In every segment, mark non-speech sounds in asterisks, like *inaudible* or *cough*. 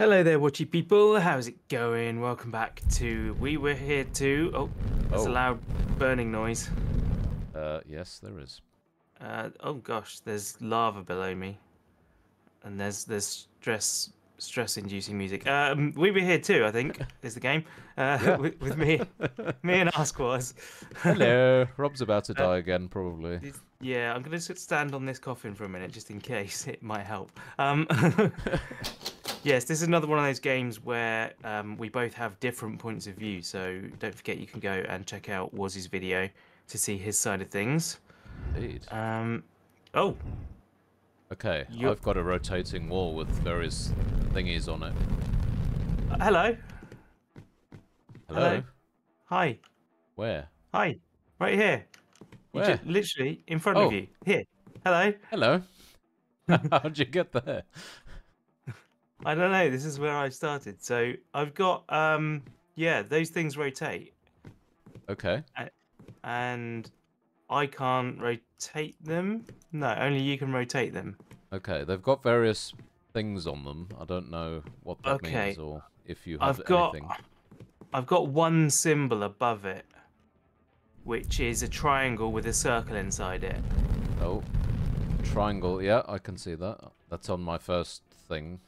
Hello there, watchy people. How's it going? Welcome back to We Were Here Too. Oh, there's Oh. a loud burning noise. Uh, yes, there is. Uh, oh gosh, there's lava below me, and there's there's stress stress-inducing music. Um, we were here too. I think *laughs* is the game uh, *laughs* with, with me, me and AsqWoz. Hello. *laughs* Rob's about to Uh, die again, probably. Yeah, I'm gonna stand on this coffin for a minute, just in case it might help. Um, yes, this is another one of those games where um, we both have different points of view. So don't forget, you can go and check out Wazzy's video to see his side of things. Indeed. Um, oh, Okay, you- I've got a rotating wall with various thingies on it. uh, hello, Hello? Hello. hi, Where? hi, right here. Where? ju- literally in front Oh. of you. Here. Hello. Hello? *laughs* How'd you get there? I don't know. This is where I started. So I've got um, yeah, those things rotate. Okay. and I can't rotate them. No, only you can rotate them. Okay, they've got various things on them. I don't know what that Okay. means or if you have I've got anything. I've got one symbol above it, which is a triangle with a circle inside it. Oh. Triangle, yeah, I can see that. That's on my first thing.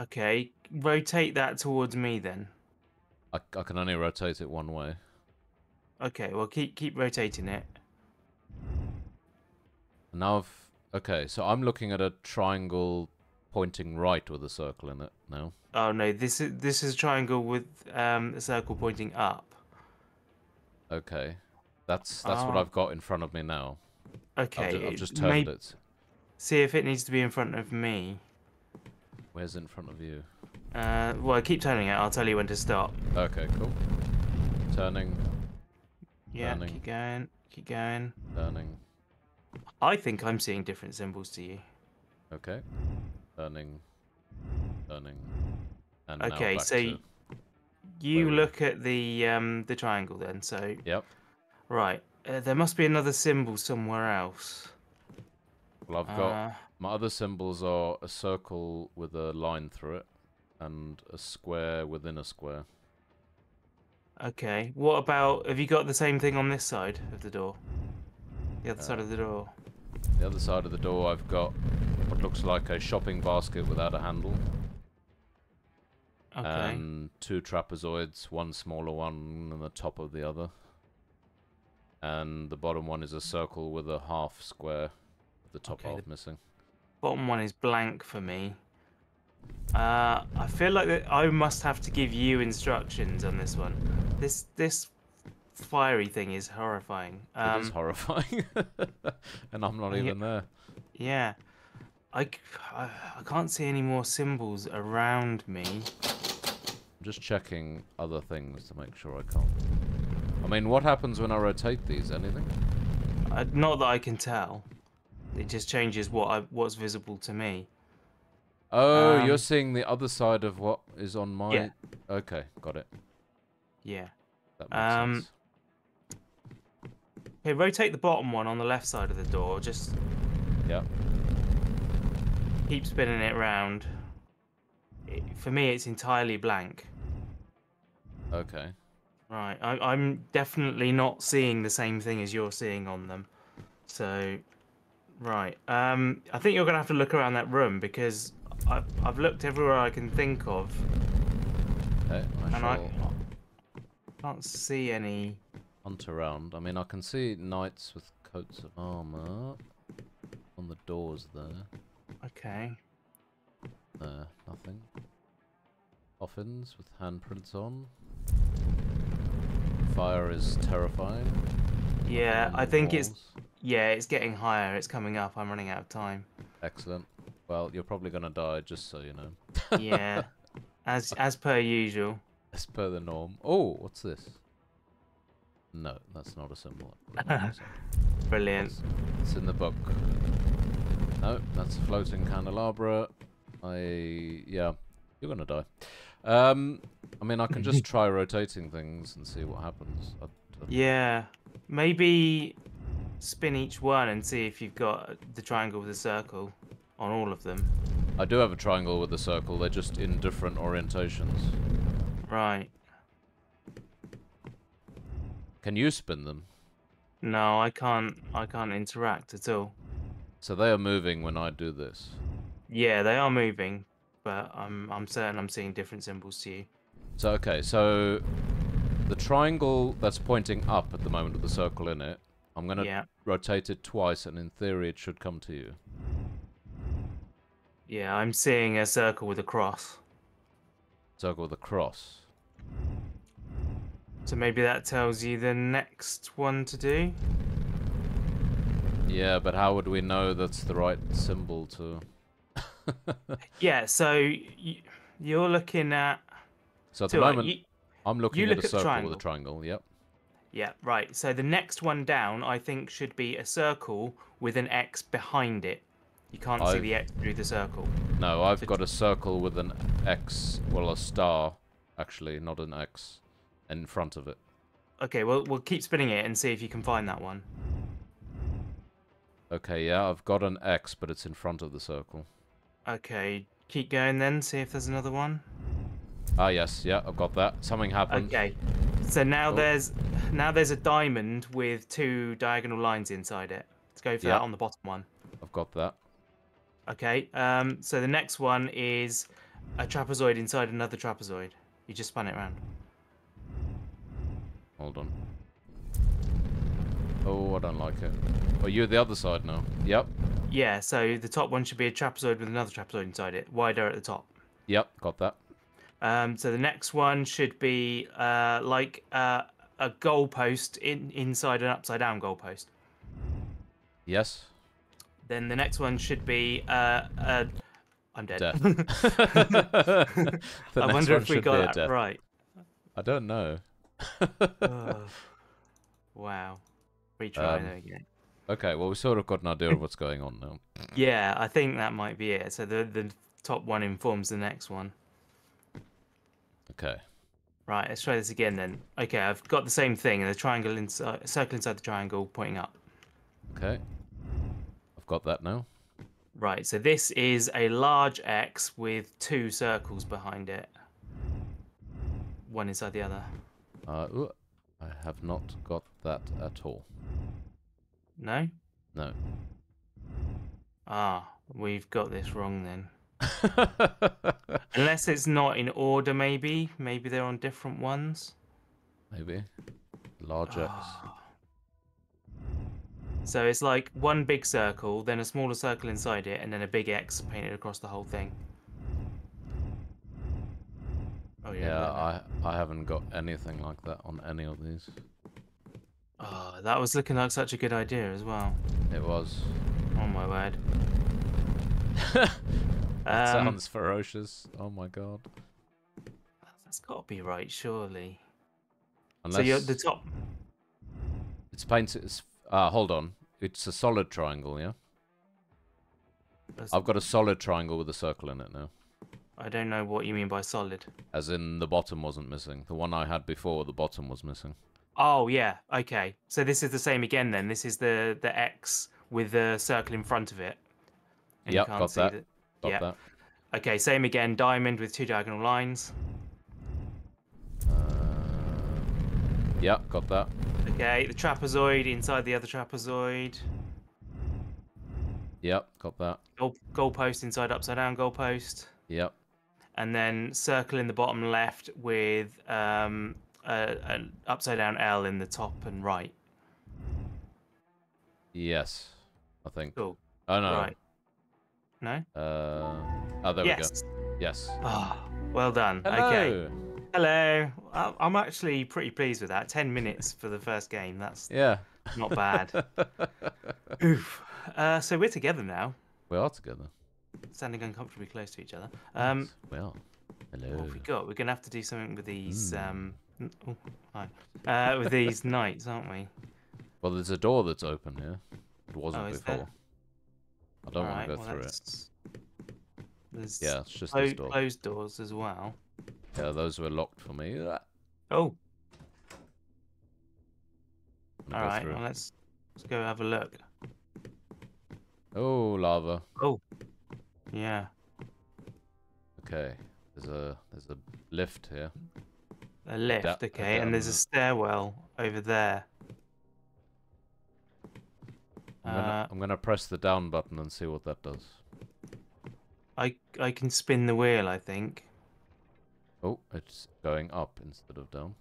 Okay, rotate that towards me then. I, I can only rotate it one way. Okay, well keep keep rotating it. Now I've... Okay, so I'm looking at a triangle pointing right with a circle in it now. Oh no, this is this is a triangle with um, a circle pointing up. Okay. That's that's what Ah. I've got in front of me now. I've, Okay, ju- I've just turned may- it. See if it needs to be in front of me. Where's in front of you? Uh, well, keep turning it. I'll tell you when to stop. Okay, cool. Turning, Yeah, Turning. keep going, keep going. turning. I think I'm seeing different symbols to you. Okay. Turning, turning. And Okay, so you look at the um the triangle then. So Yep. right, uh, there must be another symbol somewhere else. Well, I've got... Uh, My other symbols are a circle with a line through it, and a square within a square. okay. What about? Have you got the same thing on this side of the door? The other side Uh, of the door. The other side of the door, I've got what looks like a shopping basket without a handle, Okay. and two trapezoids, one smaller one and the top of the other. And the bottom one is a circle with a half square, the top Okay, half missing. Bottom one is blank for me. Uh, I feel like that I must have to give you instructions on this one. This this fiery thing is horrifying. it is Um, horrifying, *laughs* and I'm not even there. Yeah. I I can't see any more symbols around me. I'm just checking other things to make sure I can't. I mean, what happens when I rotate these? Anything? Uh, not that I can tell. It just changes what I, what's visible to me. Oh, you're Um, seeing the other side of what is on my. Yeah. Okay, got it. Yeah. That makes Um, sense. Okay, rotate the bottom one on the left side of the door. Just Yeah. keep spinning it round. It, for me, it's entirely blank. Okay. Right. I, I'm definitely not seeing the same thing as you're seeing on them. So, right. Um, I think you're gonna have to look around that room because I've I've looked everywhere I can think of, Okay. I and I can't see any. hunt around. I mean, I can see knights with coats of armor on the doors there. Okay. There, nothing. Coffins with handprints on. Fire is terrifying. Yeah, I think it's walls. Yeah, it's getting higher. It's coming up. I'm running out of time. Excellent. Well, you're probably gonna die, just so you know. *laughs* Yeah, as as per usual. As per the norm. Oh, what's this? No, that's not a symbol. That's not a symbol. Brilliant. It's, it's in the book. No, that's a floating candelabra. I yeah, you're gonna die. Um, I mean, I can just *laughs* try rotating things and see what happens. I, I- Yeah, maybe spin each one and see if you've got the triangle with the circle on all of them. I do have a triangle with a circle. They're just in different orientations. Right. Can you spin them? No, I can't. I can't interact at all. So they are moving when I do this. Yeah, they are moving, but I'm I'm certain I'm seeing different symbols to you. So okay, so the triangle that's pointing up at the moment with the circle in it, I'm gonna Yeah. rotate it twice, and in theory it should come to you. Yeah, I'm seeing a circle with a cross. Circle with a cross. So maybe that tells you the next one to do. Yeah, but how would we know that's the right symbol to? *laughs* Yeah. So you're looking at. So at the moment, you- I'm looking at look a circle with a triangle. Yep. Yeah, right. So the next one down, I think, should be a circle with an X behind it. You can't see I've- the X through the circle. No, I've The got a circle with an X, well, a star, actually, not an X, in front of it. Okay, well, we'll keep spinning it and see if you can find that one. Okay, yeah, I've got an X, but it's in front of the circle. Okay, keep going then, see if there's another one. Ah, yes, yeah, I've got that. Something happened. Okay. So now Oh. there's now there's a diamond with two diagonal lines inside it. Let's go for Yeah. that on the bottom one. I've got that. Okay. Um. So the next one is a trapezoid inside another trapezoid. You just spun it around. Hold on. Oh, I don't like it. Oh, you're the other side now. Yep, Yeah. So the top one should be a trapezoid with another trapezoid inside it, wider at the top. yep, got that. Um. So the next one should be uh like uh, a goalpost in inside an upside down goalpost. Yes. Then the next one should be uh, uh I'm dead. Death. *laughs* *laughs* I wonder if we got that right. I don't know. *laughs* Ugh. wow. Retry Um, again. Okay, well, we sort of got an idea of what's going on now. Yeah, I think that might be it. So the the top one informs the next one. Okay. Right, let's try this again then. Okay, I've got the same thing, the triangle inside, circle inside the triangle pointing up. Okay. I've got that now. Right, so this is a large X with two circles behind it. One inside the other. Uh, ooh, I have not got that at all. No? No. Ah, we've got this wrong then. *laughs* Unless it's not in order, maybe. Maybe they're on different ones. Maybe. Large X. *sighs* So it's like one big circle, then a smaller circle inside it, and then a big X painted across the whole thing. Oh yeah. Yeah, I I haven't got anything like that on any of these. Oh, that was looking like such a good idea as well. It was. Oh my word. *laughs* That Um, sounds ferocious. Oh my god. That's got to be right, surely. Unless So you're at the top. it's painted. It's, ah, hold on. It's a solid triangle, yeah. that's- I've got a solid triangle with a circle in it now. I don't know what you mean by solid. As in the bottom wasn't missing. The one I had before, the bottom was missing. Oh yeah, okay. So this is the same again then. This is the the X with the circle in front of it. And Yep, got that. the- Got Yeah. that. Okay, same again. Diamond with two diagonal lines. Uh, yeah, got that. Okay, the trapezoid inside the other trapezoid. Yep, got that. Goal goalpost inside upside down goalpost. Yep. And then circle in the bottom left with um, an upside down L in the top and right. Yes, I think. Cool. Oh no. Right. No. Uh, oh, there yes. we go. Yes. Ah, well done. Okay. Hello. Hello. I- I'm actually pretty pleased with that. Ten minutes for the first game. That's Yeah. not bad. *laughs* Oof. Uh, so we're together now, we are together. standing uncomfortably close to each other. Um, Yes, we are. Hello. what have we got? We're gonna have to do something with these. Hmm. Um, oh, hi. Uh, with these *laughs* knights, aren't we? Well, there's a door that's open here. It wasn't Oh, before. there? I don't want Alright, to go well, through it. There's Yeah, it's just clo- door. closed doors as well. Yeah, those were locked for me. Oh, all right. Well, let's let's go have a look. Oh, lava. Oh. Yeah. Okay. There's a there's a lift here. A lift, a okay, and there's a stairwell over there. I'm gonna Uh, I'm gonna press the down button and see what that does. I I can spin the wheel, I think. Oh, it's going up instead of down.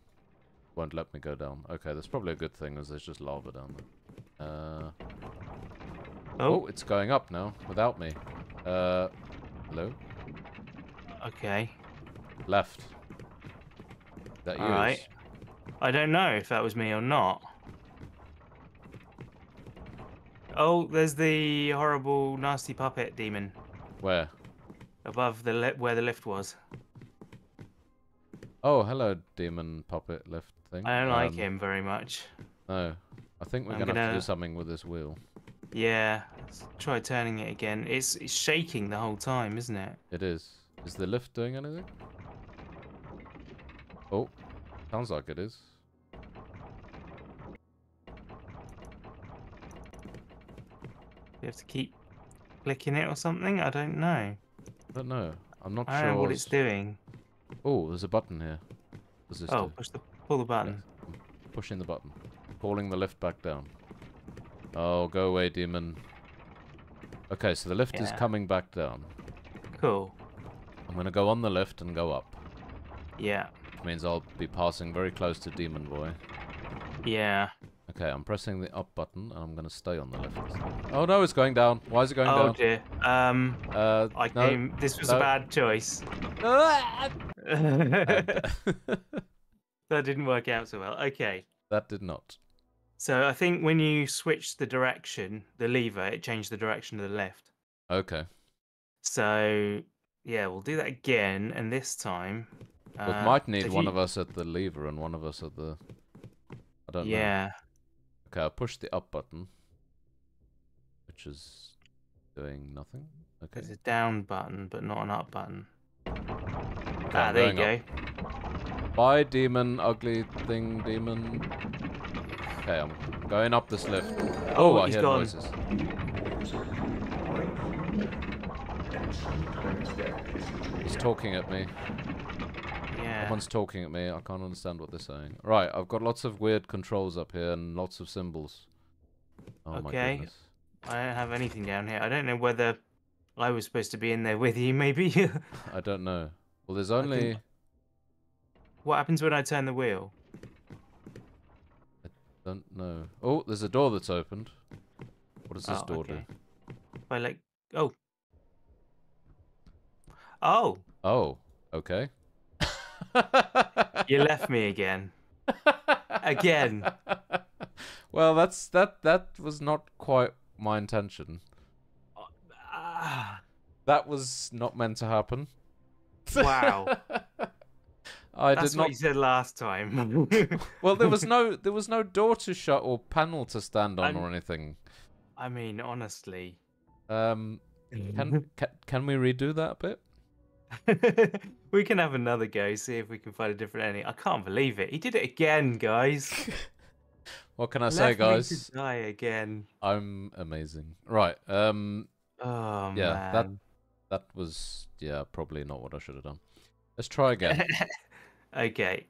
Won't let me go down. Okay, that's probably a good thing, as there's just lava down there. Uh, oh, Oh, it's going up now without me. Uh, hello, okay. left. Is that you? Alright. I don't know if that was me or not. Oh, there's the horrible, nasty puppet demon Where? above the li- where the lift was. Oh, hello, demon puppet lift thing. I don't like Um, him very much. No, I think we're I'm gonna, have to gonna- do something with this wheel. Yeah, let's try turning it again. It's it's shaking the whole time, isn't it? It is. Is the lift doing anything? Oh, sounds like it is. You have to keep clicking it or something. I don't know. I don't know. I'm not I sure. what it's doing. Oh, there's a button here. Oh, push the pull the button. Pushing the button. Pulling the lift back down. Oh, go away, demon. Okay, so the lift is coming back down. Cool. I'm gonna go on the lift and go up. Yeah. Which means I'll be passing very close to Demon Boy. Yeah. Okay, I'm pressing the up button and I'm gonna stay on the lift. Oh no, it's going down. Why is it going Oh down? Oh dear. Um, Uh, I no. came. This was no. a bad choice. And- *laughs* *laughs* that didn't work out so well. Okay. that did not. So I think when you switched the direction, the lever, it changed the direction of the lift. Okay. So yeah, we'll do that again, and this time. Uh, it might need one you- of us at the lever and one of us at the. I don't know. Yeah. Okay, I push the up button, which is doing nothing. Okay. There's a down button, but not an up button. Okay, ah, there you go. up. Bye, demon, ugly thing, demon. Okay, I'm going up this lift. Oh, Oh, I hear gone. noises. He's talking at me. Someone's talking at me. I can't understand what they're saying. Right, I've got lots of weird controls up here and lots of symbols. Oh my Okay. goodness. I don't have anything down here. I don't know whether I was supposed to be in there with you, maybe. *laughs* I don't know. Well, there's can- only... what happens when I turn the wheel? I don't know. Oh, there's a door that's opened. What does this Oh, door okay. If I like, oh, oh. Oh, okay. You left me *laughs* again. Again. well, that's that. That was not quite my intention. Ah, That was not meant to happen. wow, *laughs* I that's did what not. you said last time. *laughs* Well, there was no there was no door to shut or panel to stand on I'm- or anything. I mean, honestly. Um, can, can can we redo that bit? *laughs* we can have another go, see if we can find a different ending. I can't believe it. He did it again, guys. *laughs* What can I say, Left me to guys? die again. I'm amazing. Right. Um, Oh Yeah, that- that was yeah probably not what I should have done. Let's try again. *laughs* okay.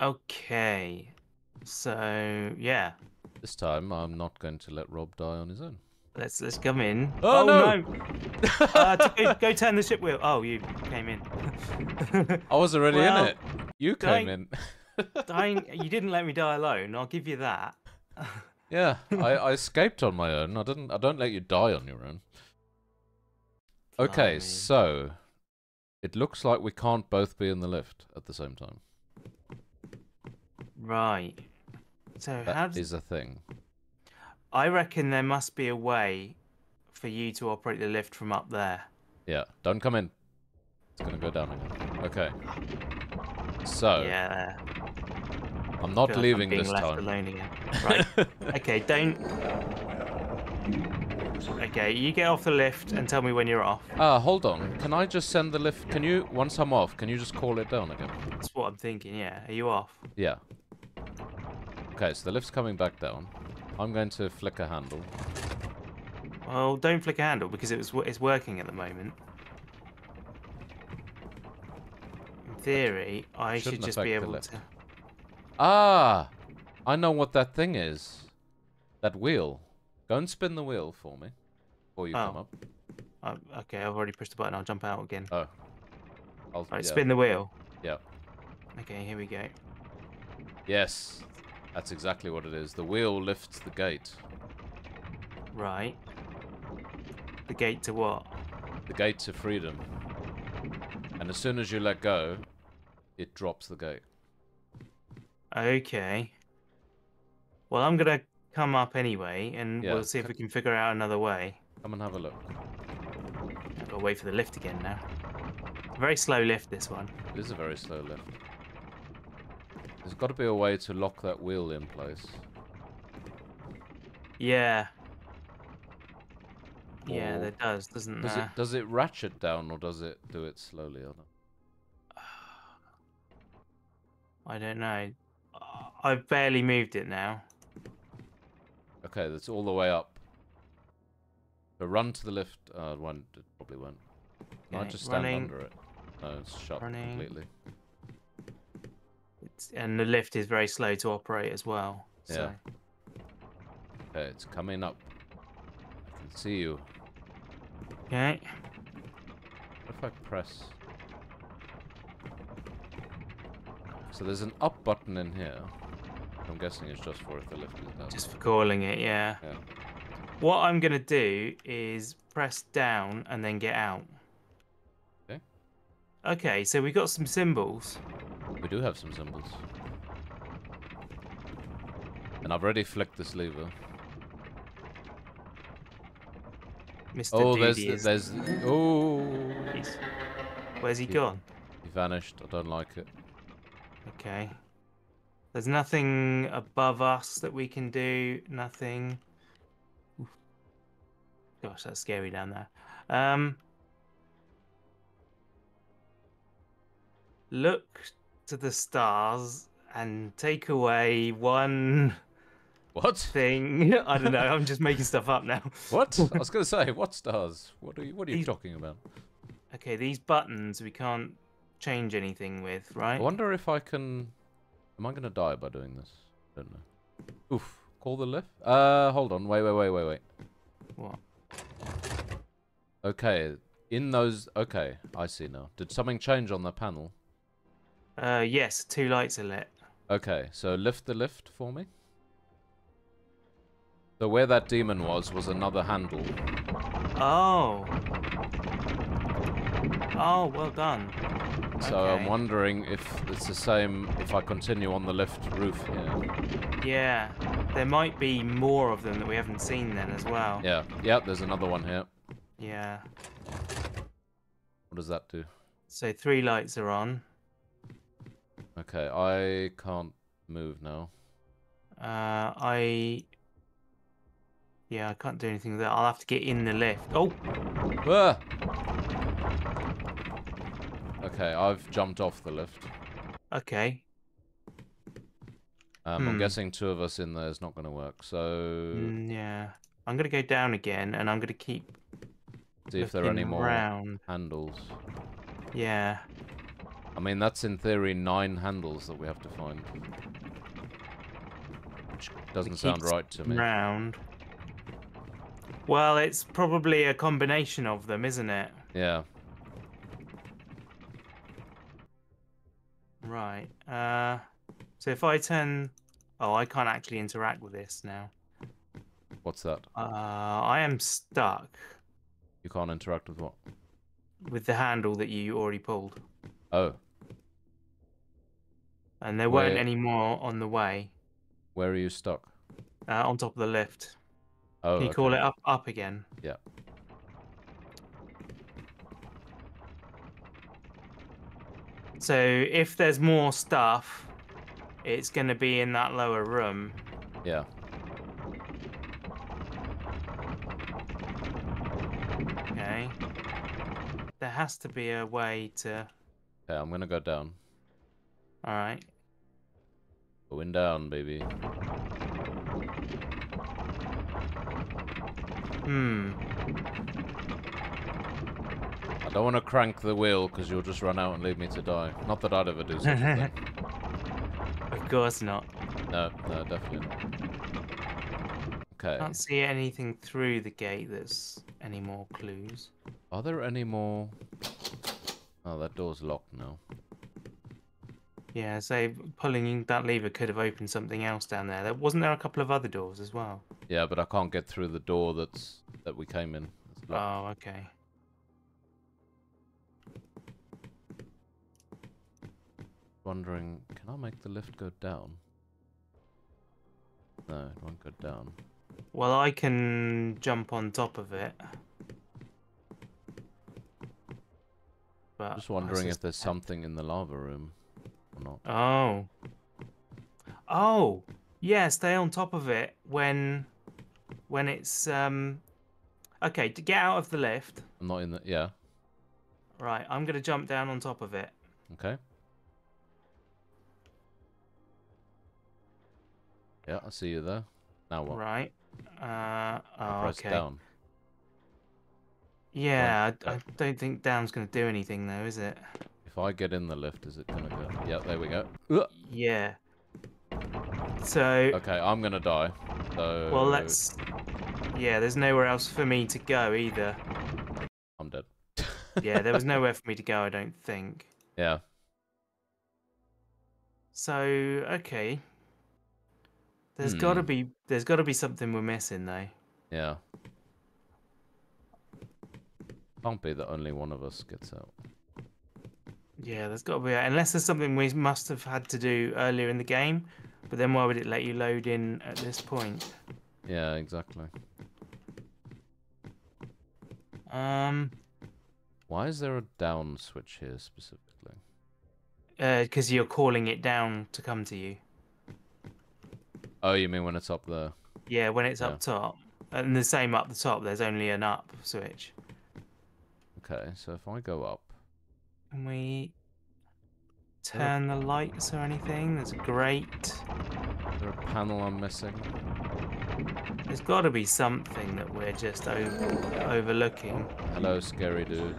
Okay. So yeah, this time I'm not going to let Rob die on his own. Let's let's come in. Oh, no! *laughs* uh, t- go, go turn the ship wheel. Oh, you came in. I was already Well, in it. You came don't- in. *laughs* Dying, you didn't let me die alone. I'll give you that. *laughs* yeah, I, I escaped on my own. I didn't. I don't let you die on your own. Okay, Blimey. so it looks like we can't both be in the lift at the same time. Right. So how That does is a thing. I reckon there must be a way for you to operate the lift from up there. Yeah, don't come in. It's gonna go down again. Okay. So Yeah. I'm not feel like I'm leaving this left time. alone again. *laughs* Right. okay, don't. Okay, you get off the lift and tell me when you're off. Ah, hold on. Can I just send the lift? Can you, once I'm off, can you just call it down again? That's what I'm thinking. Yeah, are you off? Yeah. Okay, so the lift's coming back down. I'm going to flick a handle. Well, don't flick a handle because it was it's working at the moment. In theory, I Shouldn't should just be able to. Ah, I know what that thing is. That wheel. Go and spin the wheel for me, before you oh. come up. Oh, okay, I've already pushed the button. I'll jump out again. Oh. I'll, right, yeah. spin the wheel. Yeah. Okay, here we go. Yes. That's exactly what it is. The wheel lifts the gate. Right. The gate to what? The gate to freedom. And as soon as you let go, it drops the gate. Okay. Well, I'm gonna come up anyway, and Yeah, we'll see if we can figure out another way. Come and have a look. I've got to wait for the lift again now. Very slow lift, this one. It is a very slow lift. There's got to be a way to lock that wheel in place. Yeah. Yeah, Or- there does, doesn't Does there? it does it ratchet down or does it do it slowly? I *sighs* don't I don't know. I've barely moved it now. Okay, that's all the way up. So run to the lift. Uh, it. It probably won't. Can I just stand running. under it? No, it's shut Running. completely. And the lift is very slow to operate as well. So. Okay, it's coming up. I can see you. Okay. What if I press? So there's an up button in here. I'm guessing it's just for if the lift is down. Just for calling it, yeah. Yeah. What I'm gonna do is press down and then get out. Okay. Okay, so we got some symbols. We do have some symbols. And I've already flicked this lever. Mr. Oh, there's the, there's oh he's- Where's he He- gone? he vanished. I don't like it. Okay. There's nothing above us that we can do. Nothing. Oof. Gosh, that's scary down there. Um. Look to the stars and take away one What? thing. *laughs* I don't know. I'm just making stuff up now. What? *laughs* I was gonna say what stars? What are you? What are you These- talking about? Okay, these buttons we can't change anything with, right? I wonder if I can. Am I gonna die by doing this? don't know. Oof. Call the lift. Uh, hold on. Wait, wait, wait, wait, wait. What? Okay. In those. Okay, I see now. Did something change on the panel? Uh, yes, two lights are lit. Okay, so lift the lift for me. So where that demon was was another handle. Oh. Oh, well done. So I'm wondering if it's the same if I continue on the lift roof here. Yeah, there might be more of them that we haven't seen then as well. Yeah, yeah, there's another one here. Yeah. What does that do? So three lights are on. Okay, I can't move now. Uh, I. Yeah, I can't do anything with that. I'll have to get in the lift. Oh, Ah! Okay, I've jumped off the lift. okay. Um, I'm Hmm. guessing two of us in there is not going to work. So Mm, yeah. I'm gonna go down again, and I'm gonna keep see if there are any more handles. Yeah. I mean, that's in theory nine handles that we have to find. Which doesn't sound right to me. Round. Well, it's probably a combination of them, isn't it? Yeah. Right. Uh, so if I turn, oh, I can't actually interact with this now. What's that? Uh, I am stuck You can't interact with what? with the handle that you already pulled, Oh, and there weren't any more on the way where are you stuck? uh, on top of the lift. Oh, Can you okay. call it up up again? Yeah. So if there's more stuff, it's going to be in that lower room. Yeah. Okay. There has to be a way to. Okay, I'm gonna go down. All right. Going down, baby. Hmm. I I don't want to crank the wheel because you'll just run out and leave me to die. Not that I'd ever do such a thing. *laughs* Of course not. No, no, definitely not. Okay. Can't see anything through the gate that's any more clues. Are there any more? Oh, that door's locked now. Yeah, so pulling that lever could have opened something else down there. There wasn't there a couple of other doors as well. Yeah, but I can't get through the door that's that we came in. Oh, okay. Wondering, can I make the lift go down? No, it won't go down. Well, I can jump on top of it. But Just I wondering if there's something in the lava room or not. Oh. Oh, yeah, stay on top of it when when it's um Okay, to get out of the lift. I'm not in the. Yeah. Right, I'm going to jump down on top of it. Okay. Yeah, I see you there. Now what? Right. Uh oh, okay. down. Yeah, I, I don't think down's going to do anything though, is it? If I get in the lift, is it gonna go? Yeah, there we go. Yeah. So, Okay, I'm gonna die. So. well, let's. Yeah, there's nowhere else for me to go either. I'm dead. *laughs* Yeah, there was *laughs* nowhere for me to go, I don't think. Yeah. So, okay. There's got to Hmm. be there's got to be something we're missing though. Yeah. Can't be that only one of us gets out. Yeah, there's got to be unless there's something we must have had to do earlier in the game, but then why would it let you load in at this point? Yeah, exactly. Um, Why is there a down switch here specifically? because you're calling it down to come to you. Oh, you mean when it's up there? Yeah, when it's Yeah. up top, and the same up the top. There's only an up switch. Okay, so if I go up, Can we turn the lights or anything? There's a grate. is there a panel I'm missing? There's got to be something that we're just over- overlooking. Hello, scary dude.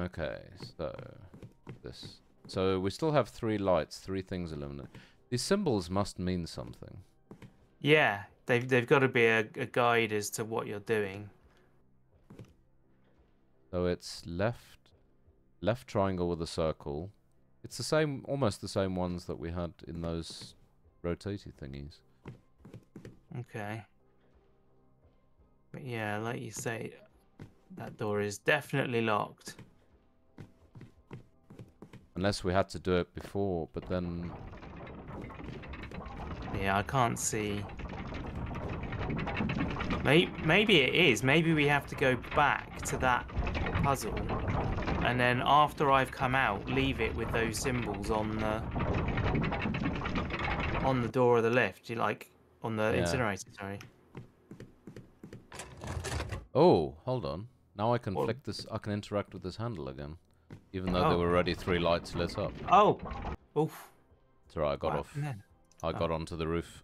Okay, so this. So we still have three lights, three things illuminated. These symbols must mean something. Yeah, they've they've got to be a, a guide as to what you're doing. So it's left, left triangle with a circle. It's the same, almost the same ones that we had in those rotaty thingies. Okay. But yeah, like you say, that door is definitely locked. Unless we had to do it before, but then Yeah, I can't see. Maybe, maybe it is. Maybe we have to go back to that puzzle, and then after I've come out, leave it with those symbols on the on the door of the lift. You like on the Yeah. incinerator? Sorry. Oh, hold on. Now I can What? flick this. I can interact with this handle again, even though there Oh. were already three lights lit up. Oh, oof. It's alright. I got what off. I Oh. got onto the roof.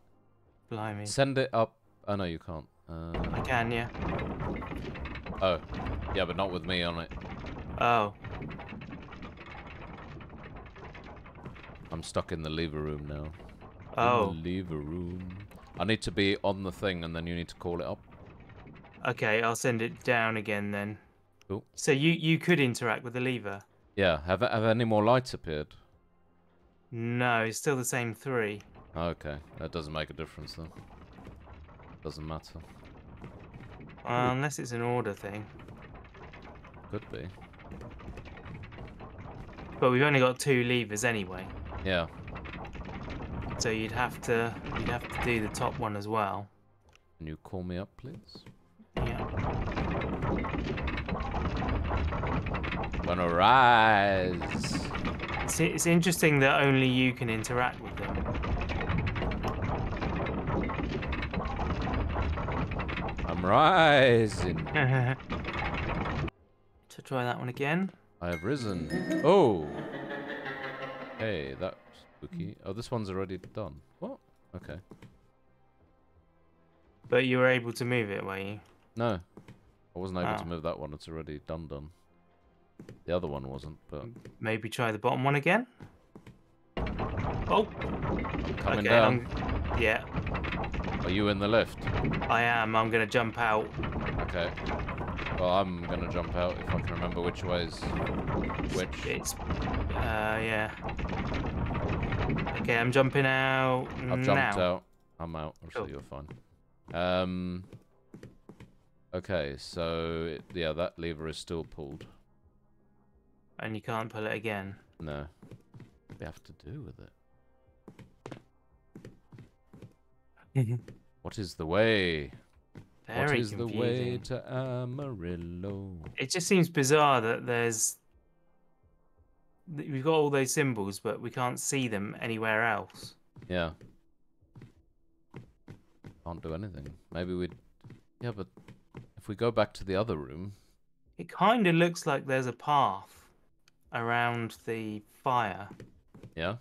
*laughs* Blimey. Send it up. Oh no, you can't. Uh, I can, yeah. oh, yeah, but not with me on it. Oh, I'm stuck in the lever room now. oh. In the lever room. I need to be on the thing, and then you need to call it up. Okay, I'll send it down again then. Cool. So you you could interact with the lever. Yeah. Have have any more lights appeared? No, it's still the same three. Okay, that doesn't make a difference then. Doesn't matter. Uh, unless it's an order thing. Could be. But we've only got two levers anyway, Yeah. so you'd have to you'd have to do the top one as well. Can you call me up, please? Yeah. Gonna rise. It's, it's interesting that only you can interact with them. I'm rising. *laughs* to try that one again. I have risen. Oh. Hey, that's spooky. Oh, this one's already done. What? Okay. But you were able to move it, were you? No, I wasn't able Oh. to move that one. It's already done done. The other one wasn't, but Maybe try the bottom one again. Oh, coming okay. down. I'm- yeah, Are you in the lift? I am. I'm gonna jump out. Okay. Well, I'm gonna jump out if I can remember which ways. Which? It's, uh, yeah. Okay, I'm jumping out I've jumped now. out. I'm out. I'm sure Cool. you're fine. Um. Okay, so yeah, that lever is still pulled. And you can't pull it again. No. What do we have to do with it? *laughs* What is the way? what Very is the way to Amarillo? It just seems bizarre that there's we've got all those symbols, but we can't see them anywhere else. Yeah. Can't do anything. Maybe we'd. Yeah, but if we go back to the other room. It kind of looks like there's a path around the fire. Yeah.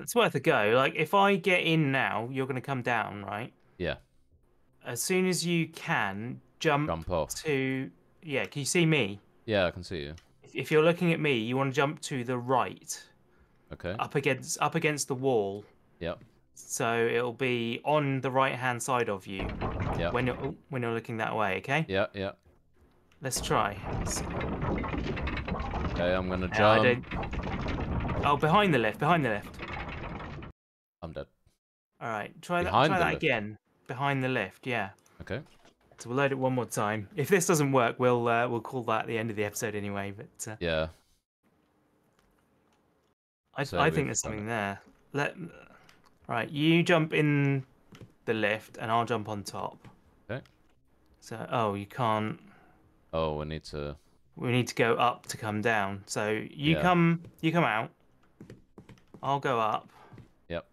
It's worth a go. Like if I get in now, you're going to come down, right? Yeah. As soon as you can, jump, Jump off. to yeah. Can you see me? Yeah, I can see you. If- you're looking at me, you want to jump to the right, Okay. up against up against the wall. Yep. So it'll be on the right hand side of you Yeah. when you're when you're looking that way. Okay. Yeah, yeah. Let's try. Let's- Okay, I'm gonna jump. Oh, behind the lift. Behind the lift. I'm dead. All right. Try that. Try that again. Behind the lift. Yeah. Okay. So we'll load it one more time. If this doesn't work, we'll uh, we'll call that the end of the episode anyway. But uh, Yeah. I, So I think there's something there. Let right, you jump in the lift, and I'll jump on top. Okay. So oh, you can't. Oh, we need to. We need to go up to come down. So you Yeah. come, you come out. I'll go up. Yep.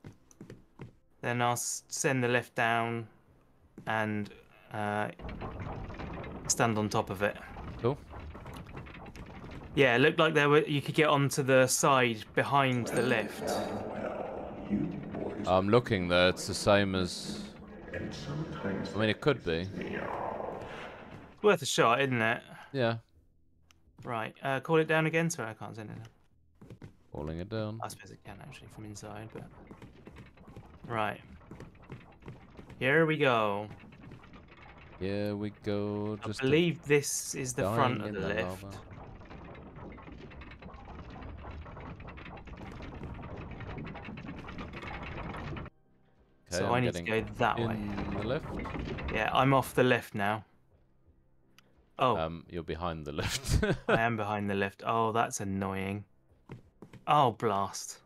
Then I'll send the lift down, and uh, stand on top of it. Cool. Yeah, it looked like there were. You could get onto the side behind the lift. I'm looking there. It's the same as. I mean, it could be. It's worth a shot, isn't it? Yeah. Right. Uh, call it down again. Sorry, I can't send it. Down. Falling it down. I suppose it can actually from inside, but right. Here we go. Here we go. I Just a- believe this is the front of the the lift. lava. so I'm I need to go that way. the lift. Yeah, I'm off the lift now. Oh, Um, you're behind the lift. I *laughs* am behind the lift. Oh, that's annoying. Oh, blast.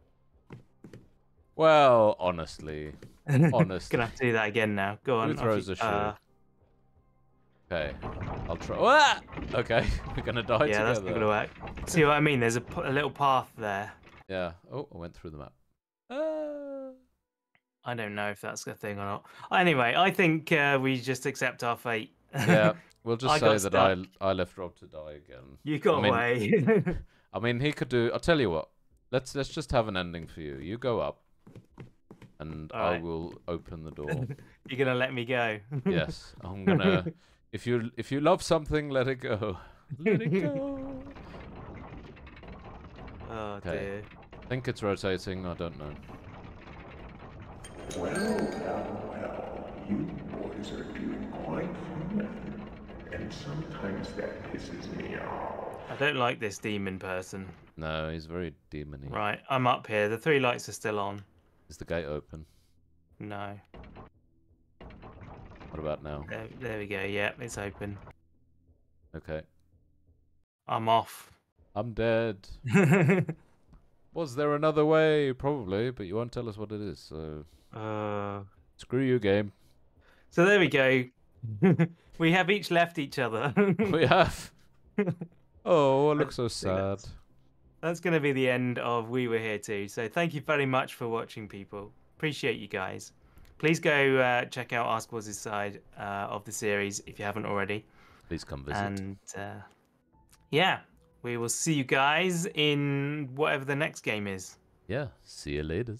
well, honestly, *laughs* honestly. Gonna have to do that again now. Go on. Who throws you- a shoe? uh, Okay, I'll try. Ah! Okay, *laughs* we're gonna die yeah, that's not gonna work. See what I mean? There's a, p- a little path there. Yeah. Oh, I went through the map. Ah. I don't know if that's a thing or not. Anyway, I think uh, we just accept our fate. Yeah, *laughs* we'll just I say that I stuck. I left Rob to die again. you got I mean- away. *laughs* I mean, he could do. I'll tell you what. Let's let's just have an ending for you. You go up, and I Alright. will open the door. *laughs* You're gonna let me go. yes, I'm gonna. If you if you love something, let it go. Let it go. Oh Okay. dear. I think it's rotating. I don't know. Well, well, well, you boys are sometimes that pisses me off. I don't like this demon person. No, he's very demony. Right, I'm up here. The three lights are still on. Is the gate open? No. What about now? There, there we go. Yeah, it's open. Okay. I'm off. I'm dead. *laughs* Was there another way? Probably, but you won't tell us what it is. So uh, screw you, game. so there we go. *laughs* we have each left each other. *laughs* we have. Oh, I look so sad. that's- That's going to be the end of We Were Here Too. So thank you very much for watching, people. Appreciate you guys. Please go uh, check out AsqWoz's side uh, of the series if you haven't already. Please come visit. And uh, yeah, we will see you guys in whatever the next game is. Yeah. See you later.